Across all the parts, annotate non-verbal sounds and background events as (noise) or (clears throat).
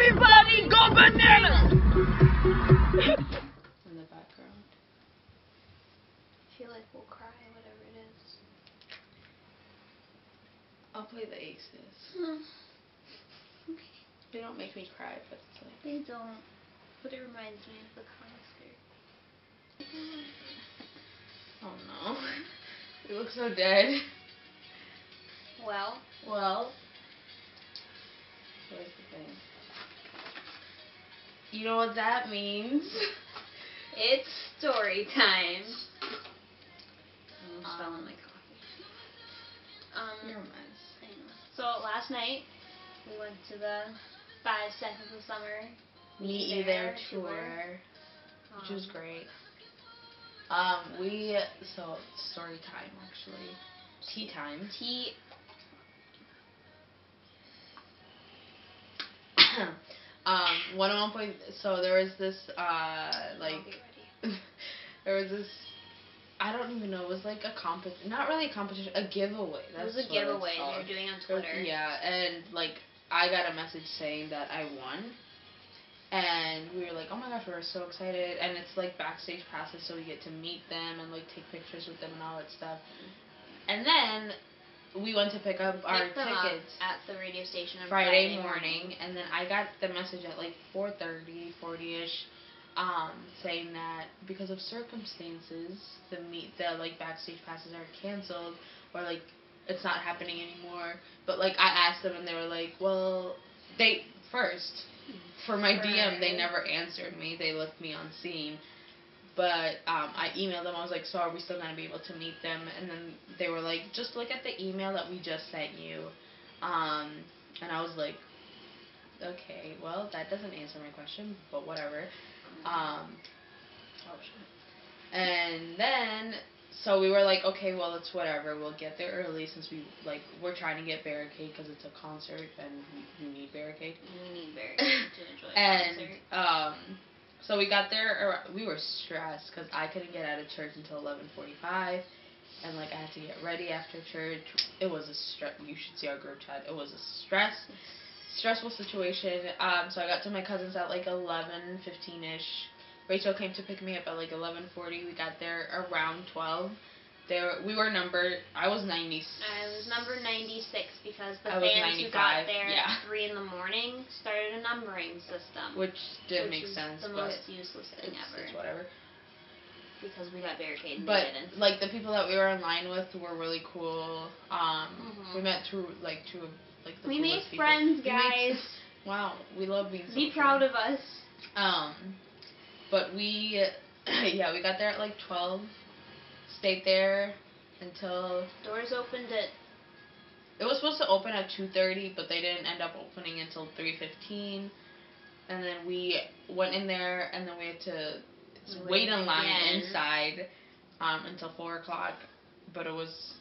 Everybody go bananas! In the background. I feel like we'll cry, whatever it is. I'll play the aces. Hmm. okay. They don't make me cry, but it's like. They don't. But it reminds me of the concert. (laughs) Oh no. (laughs) You look so dead. Well, Well, here's the thing. You know what that means? it's story time. I'm Um, my coffee. Um, You're a mess. So last night we went to the Five Seconds of Summer Meet You There tour, which was Um, great. Um, we so story time actually, tea time. Tea. Um, one at one point, so there was this uh like I'll be ready. there was this. I don't even know. It was like a competition, not really a competition, a giveaway. It was a giveaway they're doing on There was- Twitter. Yeah, and like I got a message saying that I won, and we were like, oh my gosh, we were so excited. And it's like backstage passes, so we get to meet them and like take pictures with them and all that stuff. And then we went to pick up our Picked them up tickets. at the radio station on Friday, Friday, morning, and then I got the message at like 4:30, 40ish, um, saying that because of circumstances, the meet the like backstage passes are canceled or like it's not happening anymore. But like I asked them, and they were like, well, they first for my DM they never answered me. They left me on scene. But um, I emailed them. I was like, "So are we still gonna be able to meet them?" And then they were like, "Just look at the email that we just sent you." Um, and I was like, "Okay, well, that doesn't answer my question, but whatever." Um, Oh, shit. and then so we were like, "Okay, well, it's whatever. We'll get there early since we like we're trying to get barricade because it's a concert and we, we need barricade." We need very to enjoy the (laughs) and concert. um, so we got there. We were stressed because I couldn't get out of church until eleven forty-five, and like I had to get ready after church. It was a stress. You should see our group chat. It was a stress, stressful situation. Um, so I got to my cousin's at like eleven fifteen ish. Rachel came to pick me up at like eleven forty. We got there around twelve. There we were number. I was ninety. I was number 96 because the I fans who got there yeah. at 3 in the morning started a numbering system. which didn't which make sense, the most useless thing it's, ever. it's whatever. because we got barricaded But like the people that we were in line with were really cool. Um, Mhm. we met two like two of like the We made people. friends, We made- guys. (laughs) wow, we love being. Be social. proud of us. Um, but we, (clears throat) yeah, we got there at like twelve. Stayed there until Doors opened at it was supposed to open at two thirty, but they didn't end up opening until three fifteen. And then we went in there, and then we had to Wait wait in line again. inside um, until four o'clock. But it was,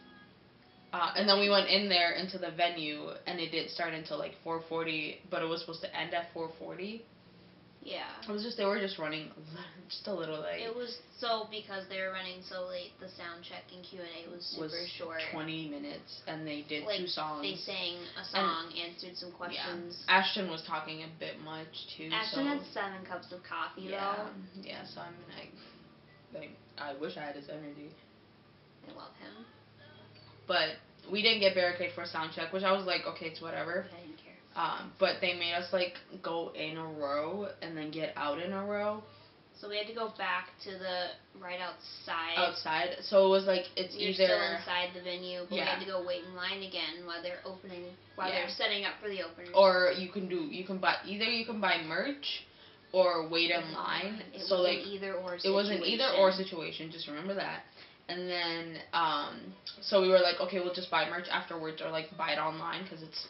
uh, and then we went in there into the venue, and it didn't start until like four forty. But it was supposed to end at four forty. Yeah. It was just they were just running (laughs) just a little late. It was so because they were running so late. The sound check and Q and A was super was short. twenty minutes, and they did Like, two songs. They sang a song, answered some questions. Yeah. Ashton was talking a bit much too. Ashton so had seven cups of coffee yeah, though. yeah. So I mean, I, like, I wish I had his energy, I love him. but we didn't get barricade for a sound check, which I was like, okay, it's whatever. But I didn't care. Um, but they made us like go in a row and then get out in a row So we had to go back to the right outside. outside. So it was like it's You're either still inside the venue, but we had to go wait in line again while they're opening, while Yeah. they're setting up for the opening. or you can do you can buy either you can buy merch or wait in line. It so was like an either or. it was an either or situation. Just remember that. And then, um, so we were like, okay, we'll just buy merch afterwards, or like buy it online because it's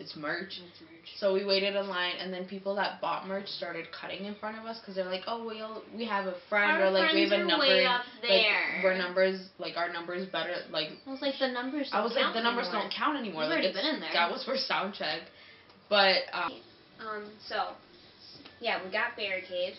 it's merch. It's merch. So we waited in line, and then people that bought merch started cutting in front of us because they're like, oh, we all, we have a friend, Our or like we have a number, like there. we're numbers, like our numbers better, like I was like, the numbers. I was like, the numbers anymore. don't count anymore. We've like, already it's- been in there. That was for sound check, but um, Um. So, yeah, we got barricade.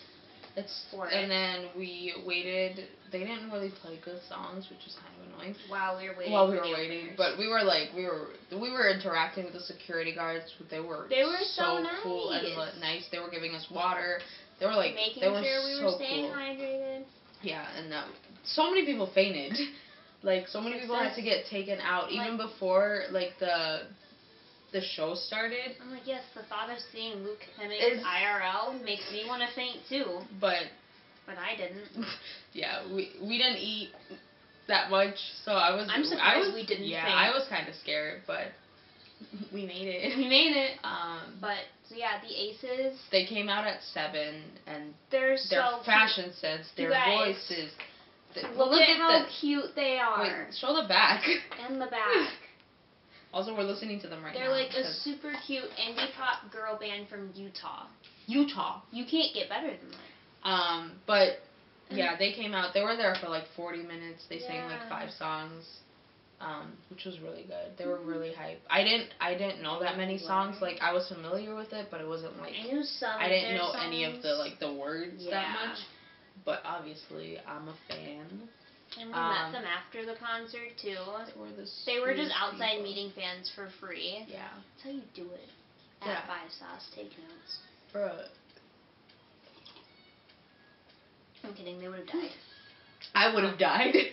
It's For and then we waited. They didn't really play good songs, which is kind of annoying. While we were waiting. While we were waiting, openers. but we were like we were we were interacting with the security guards. They were They were so cool and nice. They were giving us water. They were like making they were sure we so were staying cool. hydrated. Yeah, and that, so many people fainted. (laughs) Like so many people had to get taken out even like- before like the the show started. I'm like, yes, the thought of seeing Luke Hemmings IRL makes me want to faint too, But but I didn't. (laughs) yeah, we we didn't eat that much, so I was I'm I surprised was, we didn't Yeah, faint. I was kind of scared, but (laughs) we made it. We made it. Um, But so yeah, the Aces, they came out at seven, and they're their so fashion sense, You their guys, voices. The, cute. Look, at how cute they are. Wait, show the back. And the (laughs) back. Also, we're listening to them right now. They're like a super cute indie pop girl band from Utah. Utah. You can't get better than that. Um, but yeah, they came out. They were there for like 40 minutes. They sang like five songs, um, which was really good. They were really hype. I didn't I didn't know that many songs. Like I was familiar with it, but it wasn't like I knew some. I didn't know any of the like the words that Yeah. much. But obviously, I'm a fan. And we um, met them after the concert too. They were the They were just outside people. meeting fans for free. Yeah, That's how you do it. At Yeah. Five Sauce, take notes. bruh. I'm kidding. They would have died. I would have died. (laughs)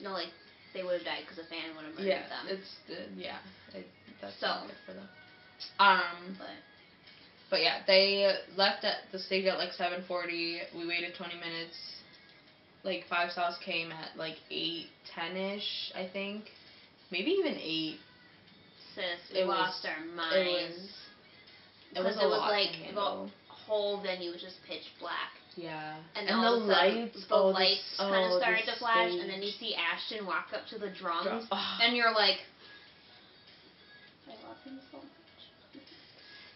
No, like they would have died because a fan would have murdered yeah, them. it's uh, yeah. It, that's So. not good for them. Um. But But yeah, they left at the stage at like 7:40. We waited 20 minutes. Like Five Sauce came at like 8, 10ish, I think. Maybe even 8. sis, we It was- lost our It minds. was it Because was it was like the whole venue was just pitch black. Yeah. And, And the lights, the oh, lights s- kind of oh, started to flash, and then you see Ashton walk up to the drums, Drum- oh. (sighs) and you're like, I love him so much.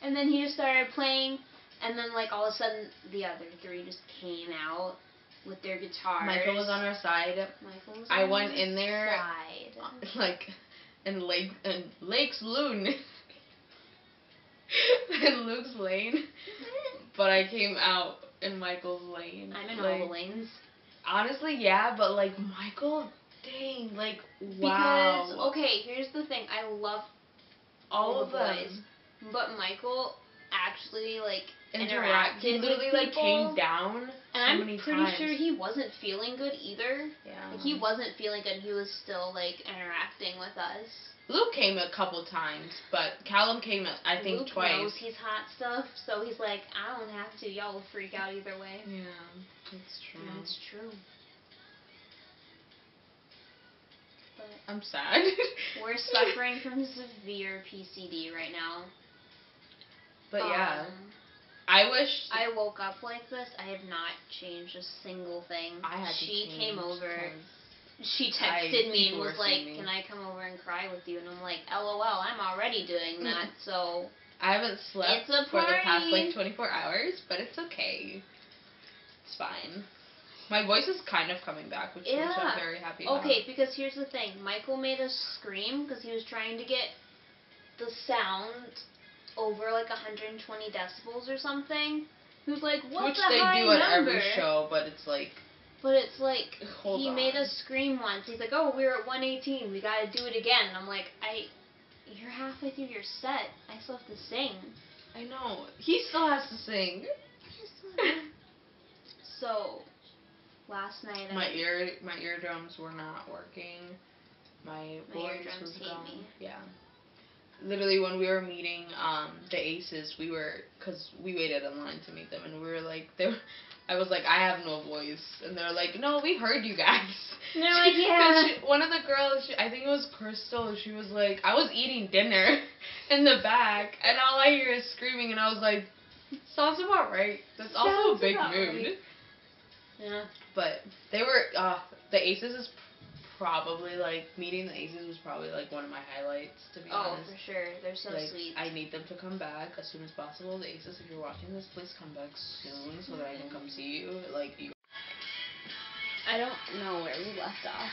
And then he just started playing, and then like all of a sudden the other three just came out with their guitars. Michael was on our side. Michael was I went in there, Side. Uh, (laughs) like, in Lake in Lake's Loon. (laughs) in Luke's lane. (laughs) But I came out in Michael's lane. I'm in like, all the lanes. Honestly, yeah, but like Michael, dang, like wow. Because okay, here's the thing. I love all all of the them boys, but Michael actually like interact. He literally with like came down and so I'm pretty times. sure he wasn't feeling good either. yeah. Like he wasn't feeling good. He was still like interacting with us. Luke came a couple times, but Calum came I think Luke twice. knows he's hot stuff, so he's like, I don't have to. Y'all will freak out either way. yeah, that's true. It's true. But I'm sad. (laughs) we're suffering from severe PCD right now. But yeah, Um, I wish I woke up like this. I have not changed a single thing. I had to she change came over. She I- texted me and was like, me. "Can I come over and cry with you?" And I'm like, "LOL, I'm already doing (laughs) that." So I haven't slept It's a for the past like 24 hours, but it's okay. It's fine. My voice is kind of coming back, which, which Yeah. I'm very happy about. okay, because here's the thing: Michael made us scream because he was trying to get the sound over like 120 decibels or something. He was like, "What's Which a they high do at number?" every show, but it's like, But it's like (laughs) hold he on. made us scream once. He's like, "Oh, we were at 118. We got to do it again." And I'm like, "I, you're halfway through your set. I still have to sing." I know. He still has to sing. (laughs) so, last night I my ear, my eardrums were not working. My, My voice eardrums was hate gone. me. Yeah. Literally, when we were meeting um, the Aces, we were because we waited in line to meet them, and we were like, they were, I was like, I have no voice, and they're like, No, we heard you guys. And they're (laughs) like, "Yeah." she- one of the girls, she, I think it was Cristal. She was like, I was eating dinner (laughs) in the back, and all I hear is screaming, and I was like, Sounds about right. That's also a big mood. right. Yeah. But they were uh the Aces is probably like meeting the Aces was probably like one of my highlights to be Oh, honest. Oh, for sure. They're so like sweet. I need them to come back as soon as possible. The Aces, if you're watching this, please come back soon so that I can come see you. Like you. I don't know where we left off.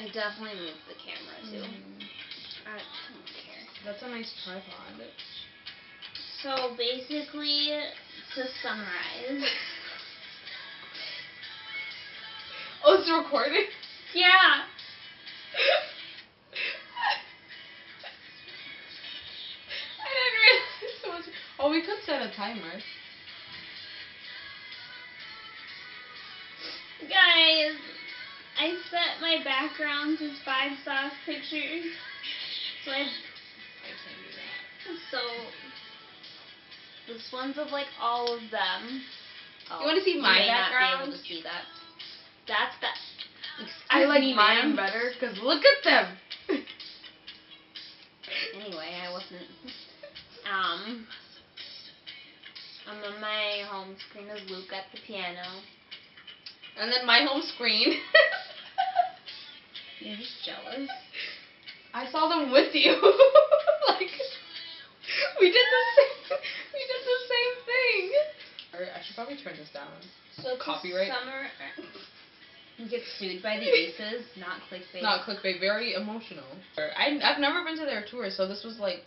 I definitely moved the camera too. Mm. I don't care. That's a nice tripod. So basically, to summarize, it's recording. Yeah. I didn't realize so much. Oh, we could set a timer. Guys, I set my backgrounds as five sauce pictures. So I I can't do that. so this one's of like all of them. Oh, You wanna see oh, my may not be able to see that. That's that. I like mine ma'am. better because look at them. Anyway, I wasn't. Um. I'm on my home screen is Luke at the piano. and then my home screen. (laughs) You're just jealous. I saw them with you. (laughs) like we did the same. We did the same thing. Or I should probably turn this down. So Copyright. Summer. Get sued by the (laughs) Aces, not clickbait. Not clickbait. Very emotional. I I've never been to their tour, so this was like.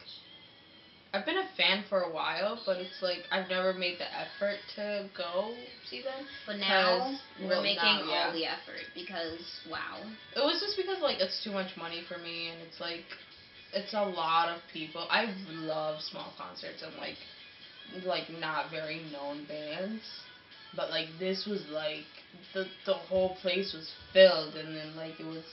I've been a fan for a while, but it's like I've never made the effort to go see them. But now we're well, making now, yeah. all the effort because wow. It was just because like it's too much money for me, and it's like it's a lot of people. I love small concerts and like like not very known bands, but like this was like the the whole place was filled, and then like it was.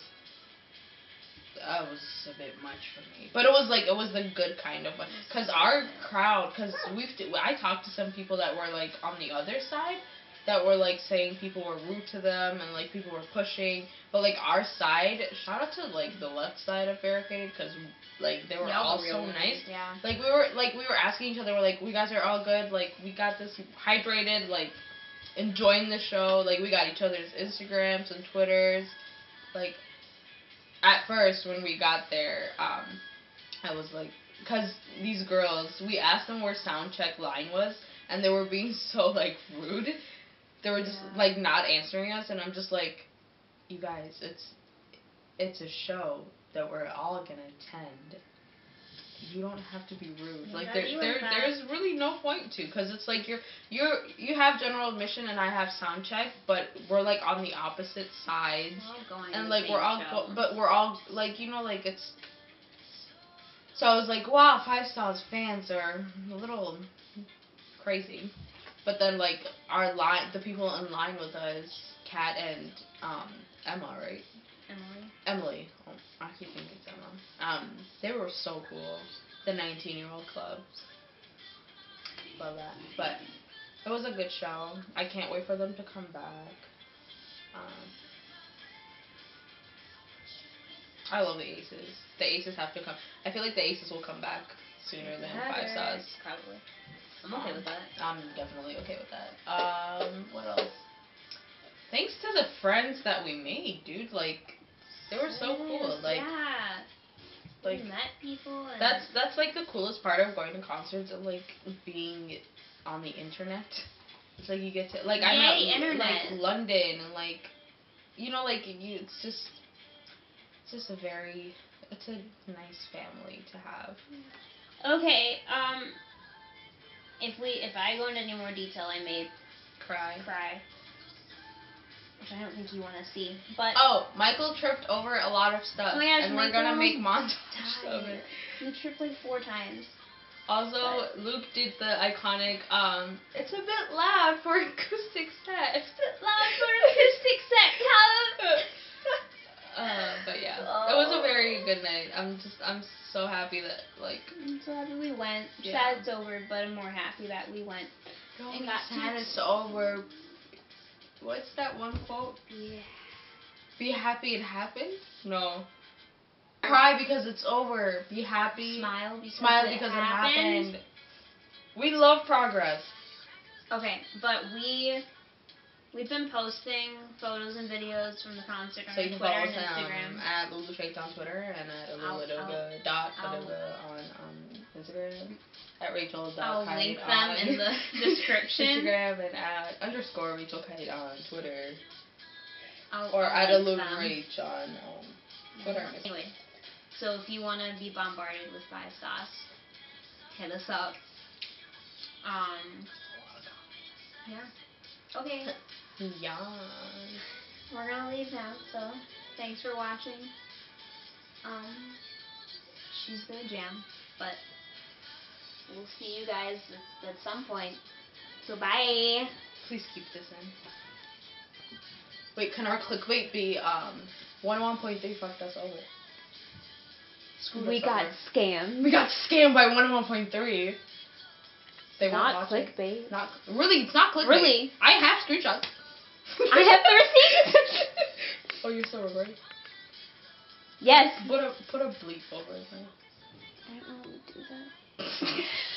That was a bit much for me, but it was like it was the good kind of one. Cause our crowd, cause we've I talked to some people that were like on the other side, that were like saying people were rude to them and like people were pushing, but like our side, shout out to like the left side of barricade, cause like they were Y'all so nice. Yeah. Like we were like we were asking each other, we're like, we guys are all good, like we got this hydrated, like enjoying the show, like we got each other's Instagrams and Twitters. Like at first when we got there, um, I was like, cause these girls, we asked them where sound check line was, and they were being (laughs) so like rude. They were just Yeah. like not answering us, and I'm just like, you guys, it's it's a show that we're all gonna attend. You don't have to be rude. You like there, there there's really no point to, cause it's like you're you're you have general admission and I have sound check, but we're like on the opposite sides We're all going and like we're all show. go- but we're all like you know like it's so i was like wow five sauce fans are a little crazy but then like our line the people in line with us kat and um emma right Emily. emily oh, i keep thinking it's emma um they were so cool the 19 year old club love that but it was a good show i can't wait for them to come back um I love the Aces. The Aces have to come. I feel like the Aces will come back sooner than Five Sauce. Probably. I'm okay with that. I'm definitely okay with that. Um, what else? Thanks to the friends that we made, dude. Like, they were so cool. Like, yeah. Like we met people. That's that's like the coolest part of going to concerts and like being on the internet. It's like you get to like I met Yay, internet. like London and like you know like you it's just it's just a very it's a nice family to have. Okay. Um. If we, if I go into any more detail, I may Cry. cry. Which I don't think you want to see. But Oh, Michael tripped over a lot of stuff, Oh my gosh, and we're gonna make Michael (laughs) montage of it. we tripped like four times. Also, Luke did the iconic. Um, it's a bit loud for acoustic set. It's a bit loud for acoustic set, (laughs) Uh, but yeah, it was a very good night. I'm just, I'm so happy that like. I'm so happy we went. Yeah. Sad it's over, but I'm more happy that we went. Don't And got sad it's over. What's that one quote? Yeah. Be happy it happened. No. Cry because it's over. Be happy. Smile because Smile it because happened. it happened. We love progress. Okay, but we we've been posting photos and videos from the concert on So you our can Twitter follow and Instagram. at Lulu Shades on Twitter and at I'll- dot on um, Instagram. At Rachel dot I'll Kite link them in the (laughs) description. Instagram and at underscore Rachel Kite on Twitter. I'll, Or at link Elul them. Rach on um, Twitter. Anyway, so if you want to be bombarded with five sauce, hit us up. Um. Yeah. Okay. (laughs) Yeah. we're gonna leave now. So thanks for watching. Um, she's gonna jam, but we'll see you guys at, some point. So bye. Please keep this in. Wait, can our clickbait be um one one point three fucked us over? Screwed We us got over. scammed. we got scammed by one one point three. They Not watch it. clickbait. Not really. It's not clickbait. Really? I have screenshots. I have the receipts. (laughs) oh, you're still recording. yes. Put a put a bleep over it. I don't know how to do that. すごい。